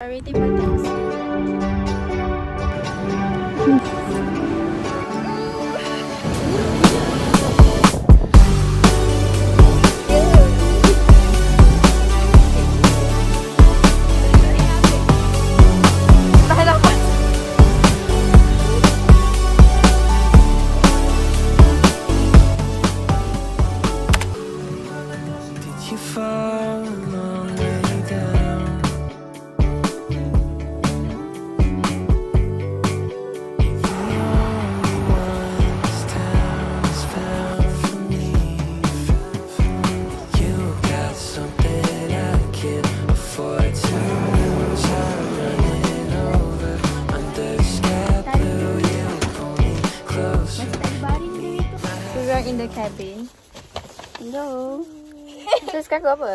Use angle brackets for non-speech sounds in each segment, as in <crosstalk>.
Already my Cabin. Hello. <laughs> So sekarang pukul apa?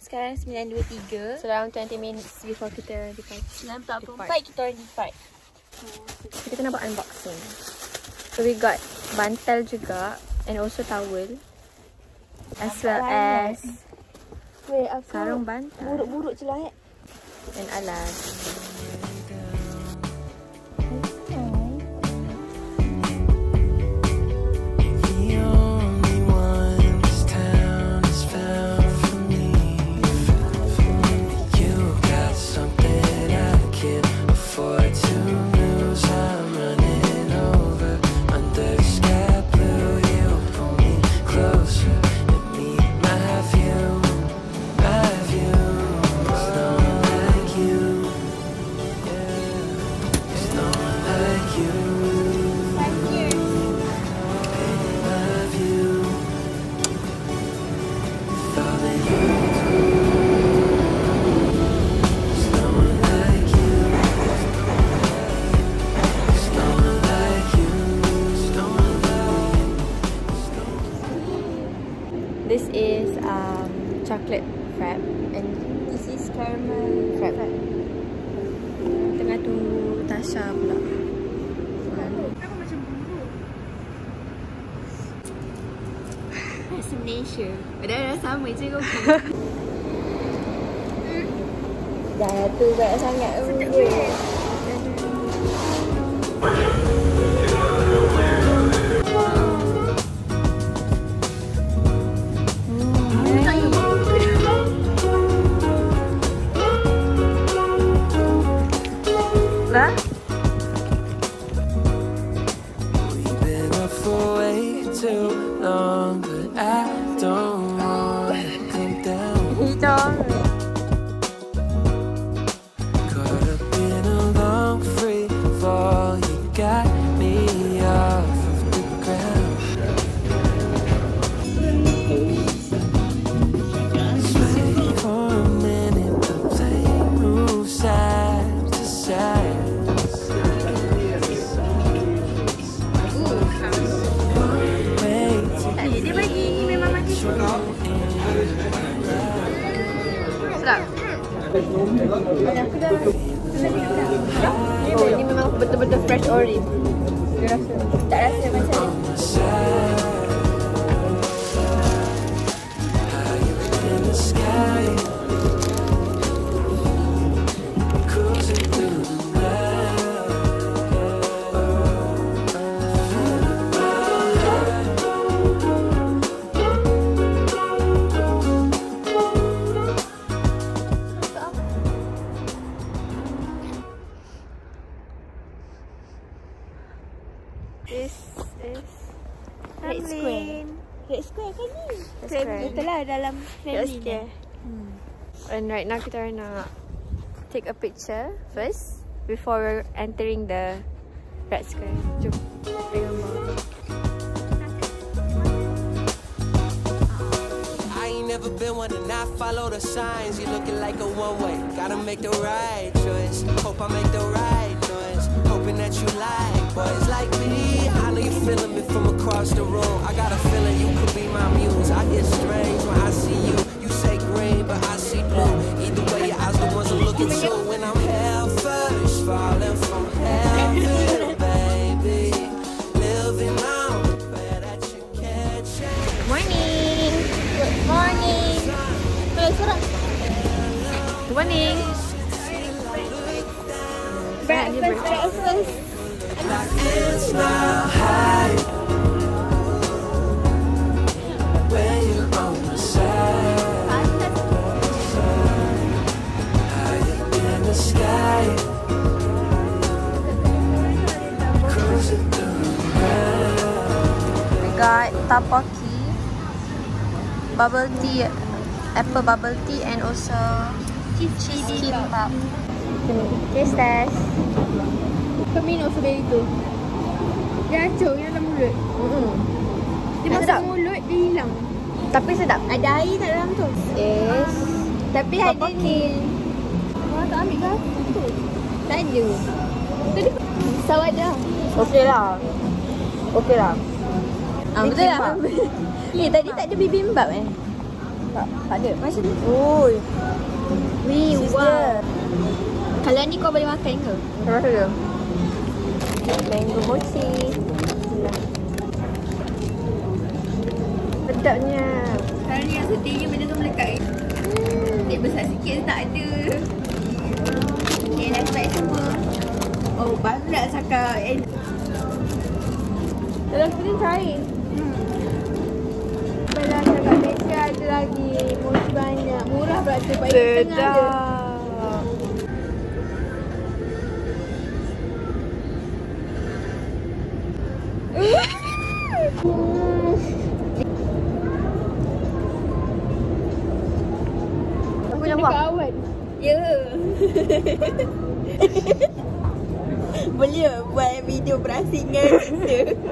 Sekarang 9.23. So around 20 minutes before kita depart. 9.44 kita orang depart. So kita nak buat unboxing. So we got bantal juga and also towel. As well as aku sarung bantal buruk-buruk je lah eh. and alas. Is caramel frap. Tengah tunggu Tasha pula. Rasa Malaysia. Padahal dah sama je kau. Dah tu banyak sangat. Lah? Ini memang betul-betul fresh orange. Tak This is Red square. Red square kan ni? Red square. Betul lah dalam Red family square. And right now kita nak take a picture first before we're entering the red square. Jom. One to not follow the signs. You looking like a one way. Gotta make the right choice. Hope I make the right noise. Hoping that you like boys like me. I know you feeling me from across the room. I got a feeling you could be my muse. I get strange when I see you. You say green, but I see blue. Either way, your eyes the ones I'm looking to. When bubble tea, apple bubble tea and also cheese kimbap. Taste test. Kau minum strawberry tu. Dia acur yang dalam mulut. Mm-mm. Dia masuk sedap. mulut, dia hilang. Tapi sedap. Ada air tak dalam tu? Yes. Tapi ada ni. Orang tak ambil ke tu? Tak ada. Tadi sawada. Okey lah. Okey lah. Ah, betul lah. Eh, tadi tak ada bibimbap eh? Tak, tak ada. Macam tu. Oi. Wow. dia. Kalau ni kau boleh makan ke? Rasa dia. Mango mochi. Sedapnya. Kalau ni yang sedihnya benda tu melekat. Hmm, dia besar sikit tak ada. Okay, dah start semua. Oh, baru nak cakap. Eh. Dalam kita try. Hmm. Bila cakap Malaysia ada lagi mochi banyak. Murah pula tu. Baik tengah ada. <laughs> Aku nak buat. Kawan. Ya. <laughs> Boleh buat video berasingan kita. <laughs>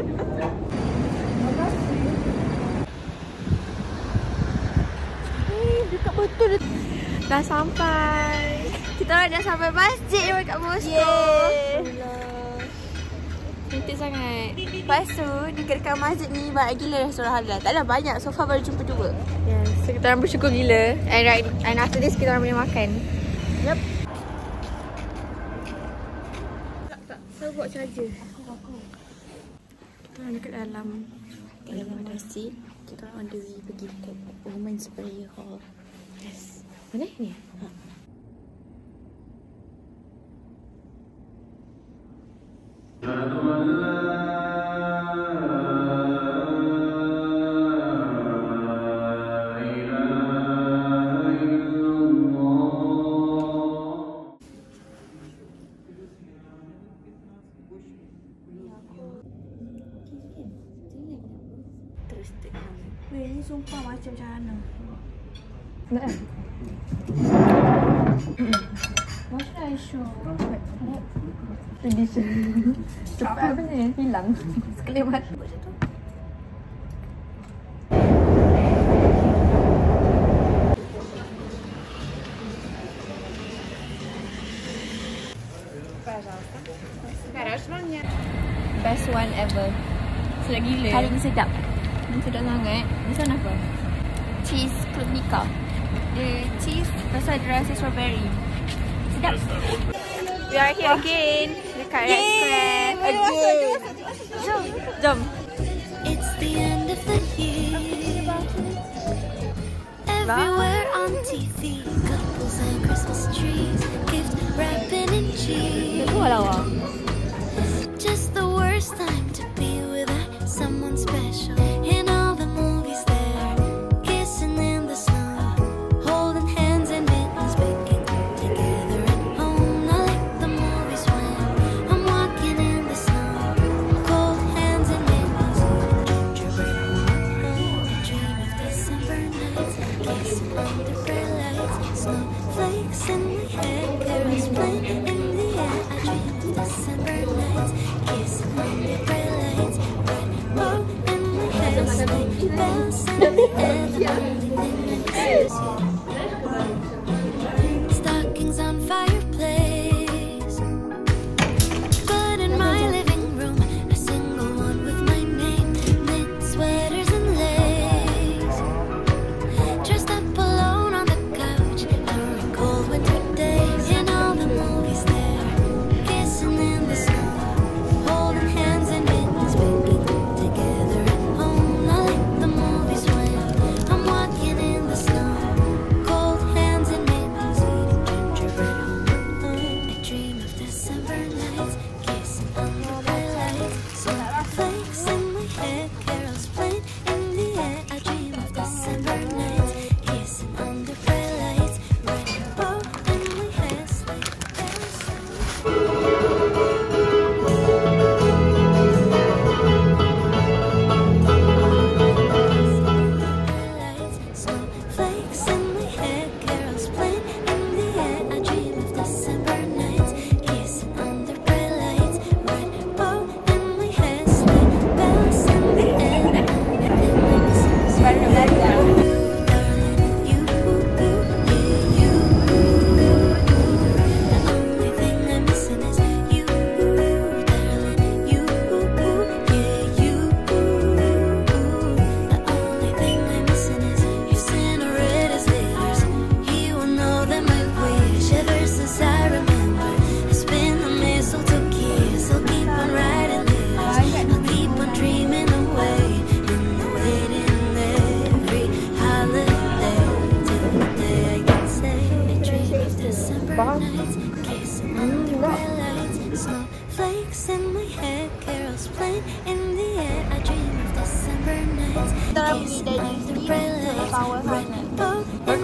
Eh, dekat betul dia. Dah sampai. Kita orang dah sampai masjid dekat Moskow. Cantik sangat. Lepas tu, dekat-dekat masjid ni banyak gila restoran halal. Taklah banyak. So far baru jumpa dua. Yes. So kita orang bersyukur gila. And right, and after this kita orang boleh makan. Yep. Saya buat charger. Kita orang dekat dalam dalam akomodasi. Kita orang on the way pergi dekat Women's Prayer Hall. Yes. Mana ni? Ha. Weh, ni sumpah macam macam mana? Nak eh? What should I show? Tradition. Cepat ni? Hilang. Sekali mati. Best one ever. Sedap gila. Paling sedap. Ini sedap sangat. Ini sana apa? Cheese klubnika. Dia cheese pasal dia rasa strawberry. Sedap. We are here again. Dekat Red Square. Again. Jom. Jom. It's the end of the year. Everywhere on TV, couples and Christmas trees, gift wrapping and cheese. Lawa. Just the worst time to be without someone special. <laughs> Yeah.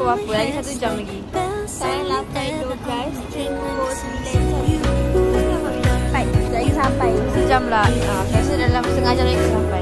Berapa? Lagi satu jam lagi. Sekarang in the 8.12 Sampai Lagi sampai. Lah. Ah, Biasa dalam setengah jam lagi sampai